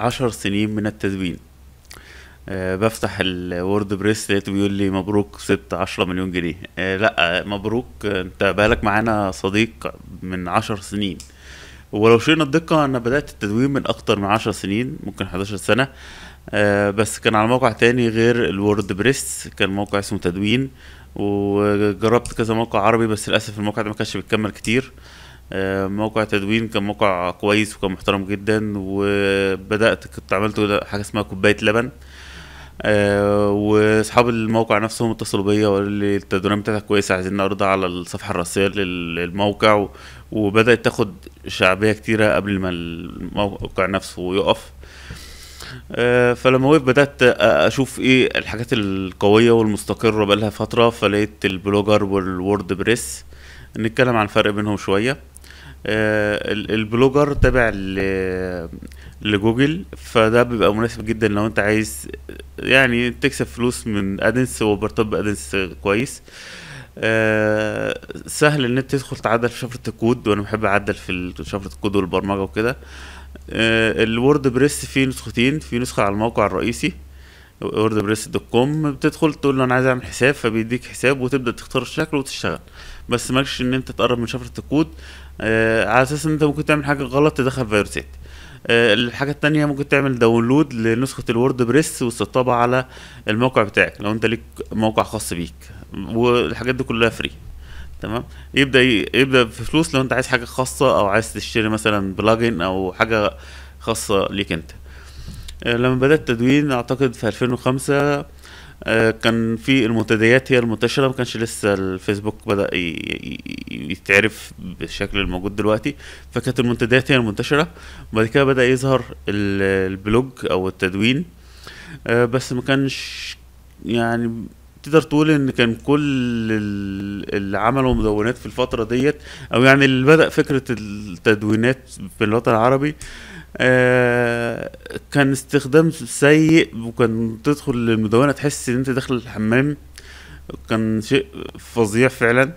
عشر سنين من التدوين. أه بفتح ال WordPress لقيته بيقول لي مبروك كسبت عشرة مليون جنيه. أه لا مبروك. انت بقالك معانا صديق من عشر سنين. ولو شئنا الدقة أنا بدأت التدوين من أكتر من عشر سنين ممكن 11 سنة. آه بس كان على موقع تاني غير ال WordPress كان موقع اسمه تدوين وجربت كذا موقع عربي بس للأسف الموقع ده ما كانش بيكمل كتير. آه موقع تدوين كان موقع كويس وكان محترم جدا وبدأت كنت عملت حاجة اسمها كوباية لبن. آه وأصحاب الموقع نفسهم اتصلوا بيا وقالوا لي التدوينات بتاعتك كويسة عايزين نعرضها على الصفحة الرئيسية لل- للموقع. وبدأت تاخد شعبية كتيرة قبل ما الموقع نفسه يقف. آه، فلما وقف بدأت أشوف إيه الحاجات القوية والمستقرة بقالها فترة. فلقيت ال Blogger وال WordPress. نتكلم عن الفرق بينهم شوية. آه، ال Blogger تابع لجوجل فده بيبقى مناسب جدا لو أنت عايز يعني تكسب فلوس من AdSense هو بيرتبط ب AdSense كويس. آه، سهل إن أنت تدخل تعدل في شفرة الكود وأنا بحب أعدل في شفرة الكود والبرمجة وكده. آه، ال WordPress فيه نسختين في نسخة على الموقع الرئيسي WordPress dot com. بتدخل تقول له أنا عايز أعمل حساب فبيديك حساب وتبدأ تختار الشكل وتشتغل. بس مالكش إن أنت تقرب من شفرة الكود آه، على أساس إن أنت ممكن تعمل حاجة غلط تدخل فيروسات. آه، الحاجة التانية ممكن تعمل download لنسخة ال WordPress وتسطبها على الموقع بتاعك لو أنت ليك موقع خاص بيك. والحاجات دي كلها free تمام؟ يبدأ يبدأ في فلوس لو أنت عايز حاجة خاصة أو عايز تشتري مثلا plugin أو حاجة خاصة ليك أنت. آه، لما بدأت تدوين أعتقد في 2005 آه، كان في المنتديات هي المنتشرة ما كانش لسه الفيسبوك بدأ يتعرف بالشكل الموجود دلوقتي فكانت المنتديات هي المنتشرة. وبعد كده بدأ يظهر ال- البلوج أو التدوين. آه، بس ما كانش يعني تقدر تقول إن كان كل ال- اللي عملوا مدونات في الفترة ديت أو يعني اللي بدأ فكرة التدوينات في الوطن العربي آه كان استخدام سيء وكان تدخل المدونه تحس إن أنت داخل الحمام. كان شيء فظيع فعلا.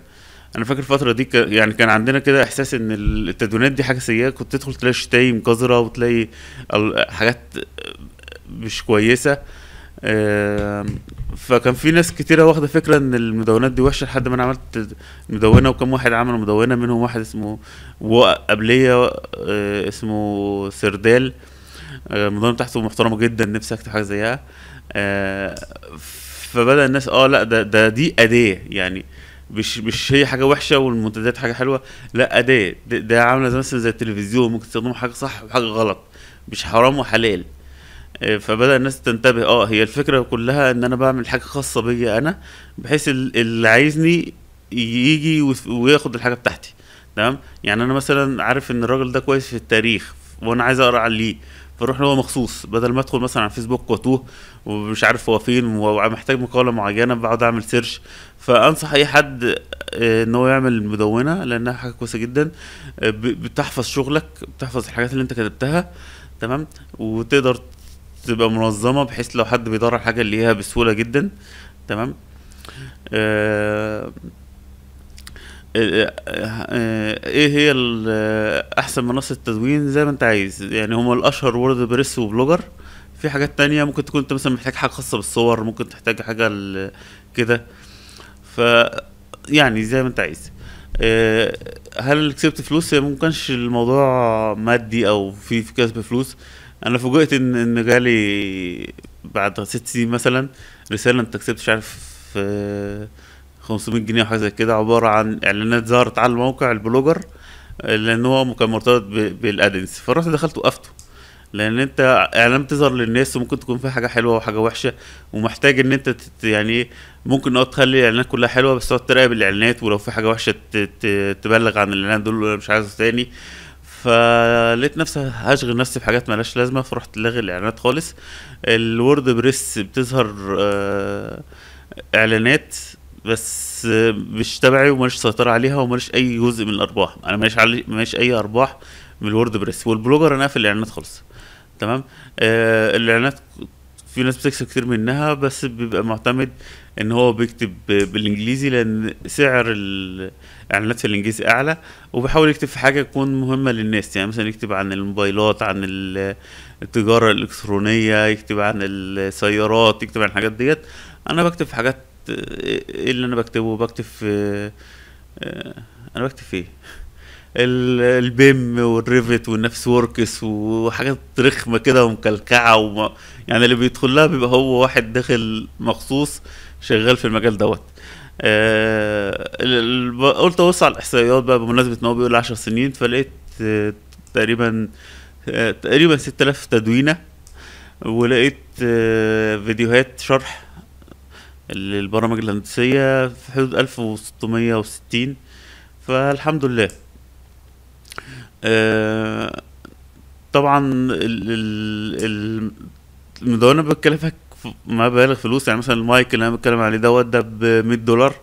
أنا فاكر الفترة دي ك- يعني كان عندنا كده إحساس إن التدوينات دي حاجة سيئة. كنت تدخل تلاقي شتايم قذرة وتلاقي حاجات مش كويسة. آم، فكان في ناس كتيرة واخدة فكرة إن المدونات دي وحشة لحد ما أنا عملت مدونة وكم واحد عمل مدونة منهم واحد اسمه وقبلية آه، اسمه سردال. آه، المدونة بتاعته محترمة جدا نفسي أكتب حاجة زيها. آه، فبدأ الناس آه لأ ده ده دي أداة يعني مش مش هي حاجة وحشة والمنتديات حاجة حلوة لأ أداة. ده, ده عاملة زي مثلا زي التلفزيون ممكن تستخدمه حاجة صح وحاجة غلط مش حرام وحلال. آه، فبدأ الناس تنتبه. آه هي الفكرة كلها إن أنا بعمل حاجة خاصة بيا أنا بحيث ال- اللي عايزني يجي وياخد الحاجة بتاعتي. تمام؟ يعني أنا مثلا عارف إن الراجل ده كويس في التاريخ وأنا عايز أقرأ عليه فأروح له مخصوص. بدل ما أدخل مثلا على فيسبوك وأتوه ومش عارف هو فين ومحتاج مقالة معينة بقعد أعمل سيرش فأنصح أي حد آه، إن هو يعمل مدونة لأنها حاجة كويسة جدا. آه، بتحفظ شغلك بتحفظ الحاجات اللي أنت كتبتها. تمام؟ وتقدر تبقى منظمة بحيث لو حد بيدور على حاجة يلاقيها بسهولة جدا. تمام؟ آه آه، آه، إيه هي أحسن منصة تدوين؟ زي ما أنت عايز. يعني هما الأشهر WordPress و Blogger في حاجات تانية ممكن تكون أنت مثلا محتاج حاجة خاصة بالصور ممكن تحتاج حاجة ال- كده. ف يعني زي ما أنت عايز. هل كسبت فلوس؟ هي ماكانش الموضوع مادي أو في كسب فلوس. أنا فوجئت إن إن جالي بعد ست سنين مثلا رسالة أنت كسبت مش عارف آه، 500 جنيه أو حاجة زي كده عبارة عن إعلانات ظهرت على الموقع البلوجر آه، لأن هو كان مرتبط بالأدنس. فرحت دخلت وقفته. لأن أنت اعلان بتظهر للناس وممكن تكون فيها حاجة حلوة وحاجة وحشة ومحتاج إن أنت تت يعني ممكن آه تخلي الإعلانات كلها حلوة بس تقعد تراقب الإعلانات ولو في حاجة وحشة تبلغ عن الإعلان دول مش عايزه تاني. فلقيت نفسي هشغل نفسي في حاجات ملهاش لازمة فرحت لاغي الإعلانات خالص. ال WordPress بتظهر آه، إعلانات بس مش تبعي وماليش سيطرة عليها وماليش أي جزء من الأرباح. أنا ماليش علي ماليش أي أرباح من ال WordPress وال Blogger أنا قافل الإعلانات خالص. تمام؟ آه الإعلانات في ناس بتكسب كتير منها بس بيبقى معتمد إن هو بيكتب بالإنجليزي لأن سعر الإعلانات في الإنجليزي أعلى وبيحاول يكتب في حاجة تكون مهمة للناس. يعني مثلا يكتب عن الموبايلات عن ال- التجارة الإلكترونية يكتب عن السيارات يكتب عن الحاجات ديت. أنا بكتب في حاجات إيه اللي أنا بكتبه؟ بكتب في آه، أنا بكتب في إيه؟ ال BIM وال Revit وال Navisworks وحاجات رخمة كده ومكلكعة وما يعني اللي بيدخل لها بيبقى هو واحد داخل مخصوص شغال في المجال دوت. آه قلت أبص على الإحصائيات بقى بمناسبة إن هو بيقول 10 سنين فلقيت آه تقريبا آه تقريبا 6000 تدوينة ولقيت آه فيديوهات شرح للبرامج الهندسية في حدود 1660 فالحمد لله. طبعا ال- ال- ال- المدونة بتكلفك ف- مبالغ فلوس. يعني مثلا المايك اللي أنا بتكلم عليه دوت ده ب 100 دولار.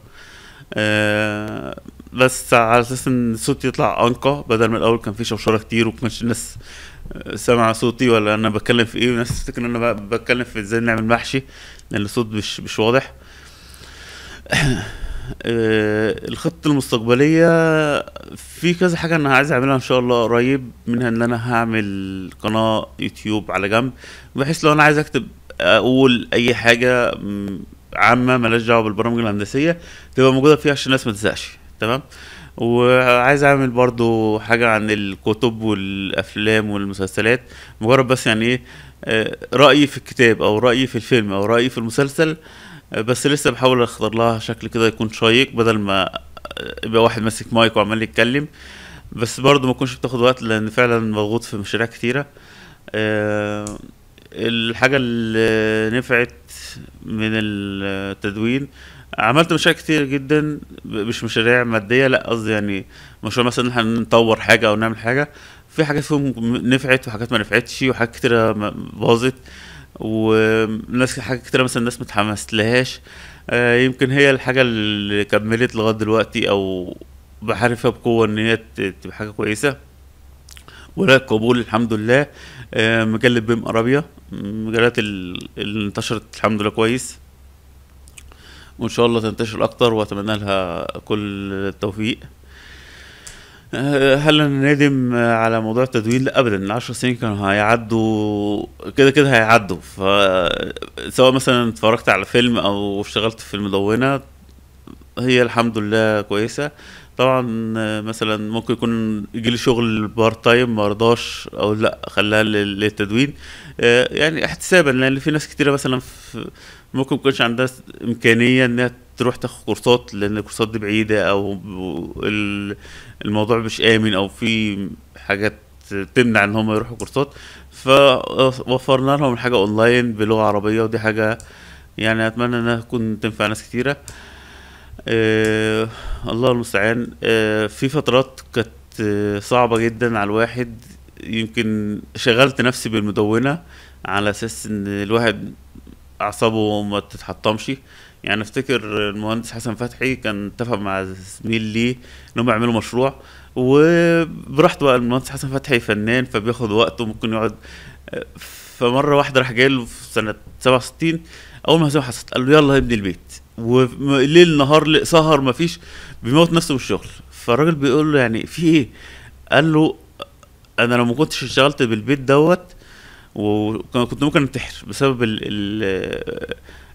آه، بس على أساس إن الصوت يطلع أنقى بدل ما الأول كان في شوشره كتير ومكانش الناس آه، سامعة صوتي ولا أنا بتكلم في إيه وناس تفتكر إن أنا بتكلم في إزاي نعمل محشي لأن الصوت مش مش واضح. آه، الخطة المستقبلية في كذا حاجة أنا عايز أعملها إن شاء الله قريب منها إن أنا هعمل قناة يوتيوب على جنب بحيث لو أنا عايز أكتب أقول أي حاجة م، عامة ملهاش دعوة بالبرامج الهندسية تبقى موجودة فيها عشان الناس ما تزهقش تمام؟ وعايز أعمل برضو حاجة عن الكتب والأفلام والمسلسلات مجرد بس يعني إيه آه، رأيي في الكتاب أو رأيي في الفيلم أو رأيي في المسلسل بس لسه بحاول اختار لها شكل كده يكون شيق بدل ما يبقى واحد ماسك مايك وعمال يتكلم. بس برضه ما تكونش بتاخد وقت لأن فعلا مضغوط في مشاريع كتيرة. آه، الحاجة اللي نفعت من التدوين عملت مشاريع كتير جدا مش مشاريع مادية لأ قصدي يعني مشروع مثلا إحنا نطور حاجة أو نعمل حاجة. في حاجات فيهم نفعت وحاجات ما نفعتش وحاجات كتيرة باظت. وناس حاجات كتيرة مثلا الناس متحمست لهاش آه، يمكن هي الحاجة اللي كملت لغاية دلوقتي أو بحارفها بقوة إن هي تبقى حاجة كويسة. ولا قبول الحمد لله. آه، مجلة بيم أرابيا مجلات ال- اللي انتشرت الحمد لله كويس. وإن شاء الله تنتشر أكتر وأتمنى لها كل التوفيق. آه، هل نادم على موضوع التدوين؟ لا ابدا. العشر سنين كانوا هيعدوا كده كده هيعدوا. ف سواء مثلا اتفرجت على فيلم أو اشتغلت في المدونة هي الحمد لله كويسة. طبعا مثلا ممكن يكون يجيلي شغل part time مرضاش أو لا خلاها لل- للتدوين. آه، يعني احتسابا لأن في ناس كتيرة مثلا في ممكن ميكونش عندها إمكانية إنها تروح تاخد كورسات لأن الكورسات دي بعيدة أو ال- الموضوع مش آمن أو في حاجات تمنع إن هم يروحوا كورسات. فوفرنا لهم الحاجة أونلاين بلغة عربية ودي حاجة يعني أتمنى إنها تكون تنفع ناس كتيرة. آه الله المستعان. آه في فترات كانت آه صعبة جدا على الواحد. يمكن شغلت نفسي بالمدونة على أساس إن الواحد أعصابه ما تتحطمش. يعني أفتكر المهندس حسن فتحي كان اتفق مع زميل ليه انهم يعملوا مشروع وبراحته بقى المهندس حسن فتحي فنان فبياخد وقته ممكن يقعد فمره واحدة راح جاي له في سنة 67 أول ما هزمه حصلت قال له يلا ابني البيت. وليل نهار سهر ما فيش بيموت نفسه من الشغل فالراجل بيقول له يعني في إيه؟ قال له أنا لو ما كنتش اشتغلت بالبيت دوت وكنت ممكن أنتحر بسبب ال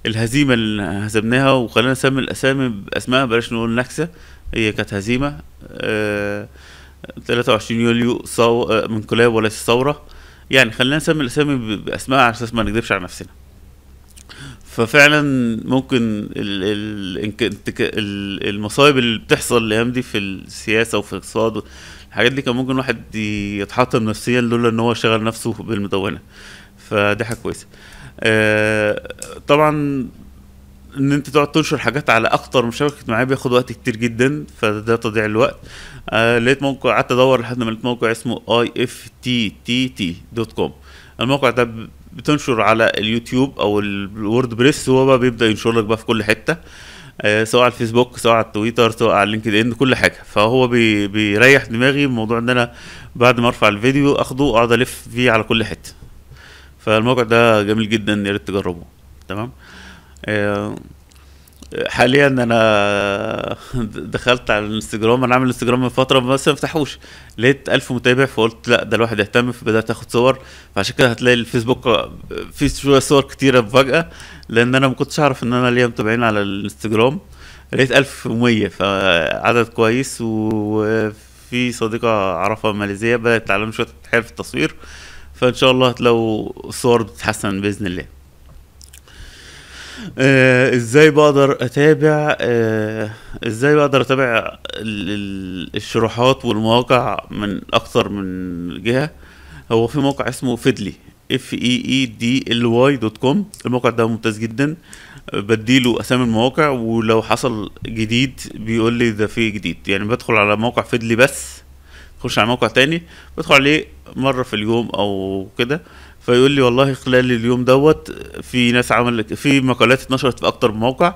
الهزيمة اللي هزمناها وخلينا نسمي الأسامي باسماء بلاش نقول نكسة. هي كانت هزيمة آه 23 يوليو صو... آه، انقلاب وليس ثورة. يعني خلينا نسمي الأسامي باسماء على أساس ما نكذبش على نفسنا. ففعلا ممكن ال ال المصايب اللي بتحصل الأيام دي في السياسة وفي الاقتصاد الحاجات دي كان ممكن واحد يتحطم نفسيا لولا إن هو شغل نفسه بالمدونة. فدي حاجة كويسة. طبعا إن أنت تقعد تنشر حاجات على أكتر من شبكه معايا بياخد وقت كتير جدا فده تضييع الوقت. آه لقيت موقع قعدت أدور لحد ما لقيت موقع اسمه اي اف تي تي تي دوت كوم الموقع ده بتنشر على اليوتيوب أو ال WordPress هو بقى بيبدأ ينشر لك بقى في كل حتة. آه سواء على الفيسبوك سواء على التويتر سواء على LinkedIn كل حاجة. فهو بي بيريح دماغي من موضوع إن أنا بعد ما أرفع الفيديو أخده اقعد ألف فيه على كل حتة. فالموقع ده جميل جدا يا ريت تجربه. تمام؟ آه، حاليا أنا دخلت على الانستجرام أنا عامل انستجرام من فترة بس ما فتحوش. لقيت ألف متابع فقلت لا ده الواحد يهتم فبدأت آخد صور. فعشان كده هتلاقي الفيسبوك فيه شوية صور كتيرة مفاجأة لأن أنا ما كنتش أعرف إن أنا ليا متابعين على الانستجرام. لقيت 1100 فعدد كويس. وفي صديقة أعرفها ماليزية بدأت تعلم شوية حرف في التصوير. فإن شاء الله هتلاقوا الصور بتتحسن بإذن الله. آه إزاي بقدر أتابع آه إزاي بقدر أتابع ال- ال- الشروحات والمواقع من أكتر من جهة؟ هو في موقع اسمه Feedly F E E D L Y dot com الموقع ده ممتاز جدا. بديله أسامي المواقع ولو حصل جديد بيقول لي ده في جديد. يعني بدخل على موقع Feedly بس اخش على موقع تاني بدخل عليه مرة في اليوم أو كده. فيقول لي والله خلال اليوم دوت في ناس عملت في مقالات اتنشرت في أكتر من موقع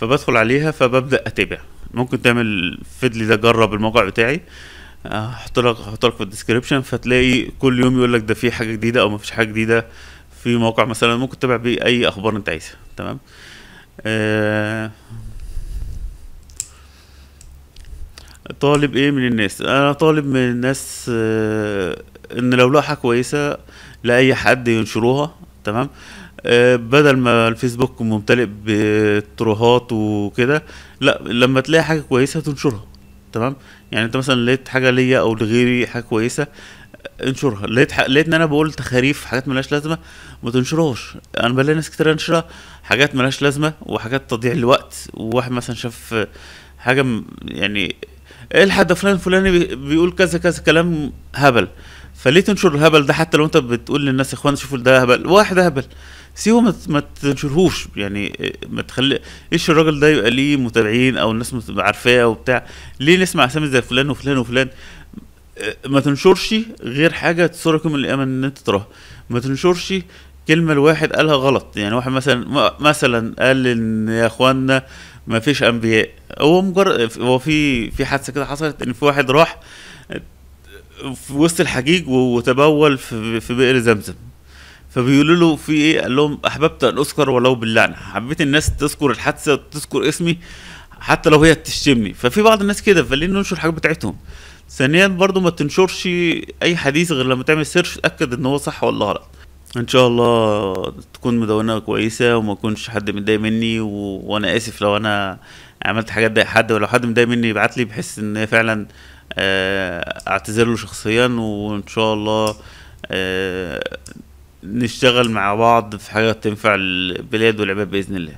فبدخل عليها فببدأ أتابع. ممكن تعمل Feedly ده جرب الموقع بتاعي. هحط لك هحط لك في ال description فتلاقي كل يوم يقول لك ده في حاجة جديدة أو مفيش حاجة جديدة في موقع مثلا. ممكن تتابع بيه أي أخبار أنت عايزها. تمام؟ آه طالب إيه من الناس؟ أنا طالب من الناس آه، إن لو لقوا حاجة كويسة لأي حد ينشروها تمام؟ آه، بدل ما الفيسبوك ممتلئ بتروهات وكده لا لما تلاقي حاجة كويسة تنشرها تمام؟ يعني أنت مثلا لقيت حاجة ليا أو لغيري حاجة كويسة انشرها. لقيت ح... لقيت إن أنا بقول تخاريف حاجات ملهاش لازمة ما تنشرهاش. أنا بلاقي ناس كتير أنشرها حاجات ملهاش لازمة وحاجات تضييع الوقت وواحد مثلا شاف حاجة يعني إيه الحد فلان فلاني بي- بيقول كذا كذا كلام هبل. فليه تنشر الهبل ده حتى لو أنت بتقول للناس يا إخوان شوفوا ده هبل. واحد هبل. سيبه ما تنشرهوش. يعني ما تخلي إيش الراجل ده يبقى ليه متابعين أو الناس عارفاه وبتاع ليه نسمع أسامي زي فلان وفلان وفلان؟ ما تنشرش غير حاجة تسركم الأمل إن أنت تراها. ما تنشرش كلمه الواحد قالها غلط. يعني واحد مثلا مثلا قال إن يا اخوانا ما فيش أنبياء. هو مجرد هو في في حادثة كده حصلت إن في واحد راح في وسط الحجيج وتبول في في بئر زمزم. فبيقولوا له في إيه؟ قال لهم أحببت أن أذكر ولو باللعنة. حبيت الناس تذكر الحادثة وتذكر اسمي حتى لو هي تشتمني. ففي بعض الناس كده فليه ننشر الحاجات بتاعتهم؟ ثانيا برضو ما تنشرش أي حديث غير لما تعمل سيرش تأكد إن هو صح ولا غلط. إن شاء الله تكون مدونة كويسة وما يكونش حد متضايق مني و... وأنا آسف لو أنا عملت حاجات ضايق حد ولو حد متضايق مني يبعت لي بحيث إن فعلا آه، أعتذر له شخصيا وإن شاء الله آه، نشتغل مع بعض في حاجة تنفع البلاد والعباد بإذن الله.